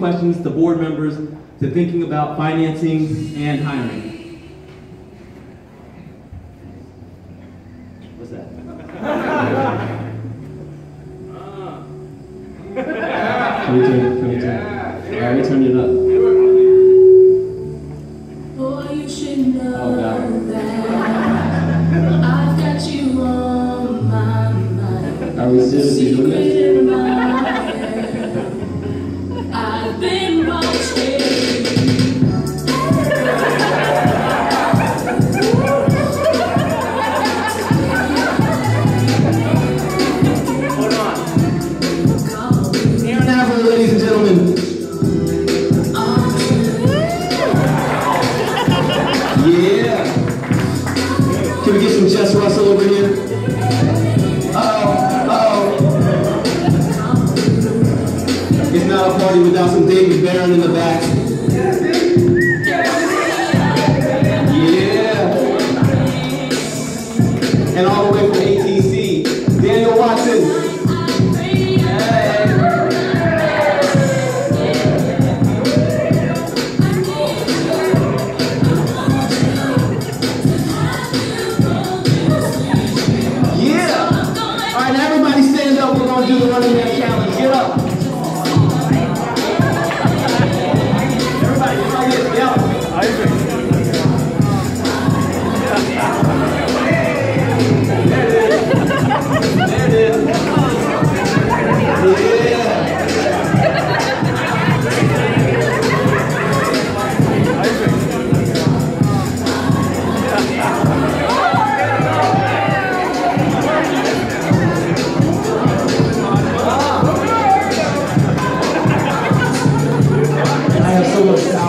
questions to board members to thinking about financing and hiring. What's that? Can we turn, can we turn? All right, we turned it up. Boy, you should know Oh, God. that I've got you on my mind. Are we seriously doing this? Ladies and gentlemen. Yeah. Can we get some Jess Russell over here? Uh-oh, uh-oh. It's not a party without some David Barron in the back. Now everybody stand up. We're gonna do the running man challenge. Get up. Everybody, get like Senhor.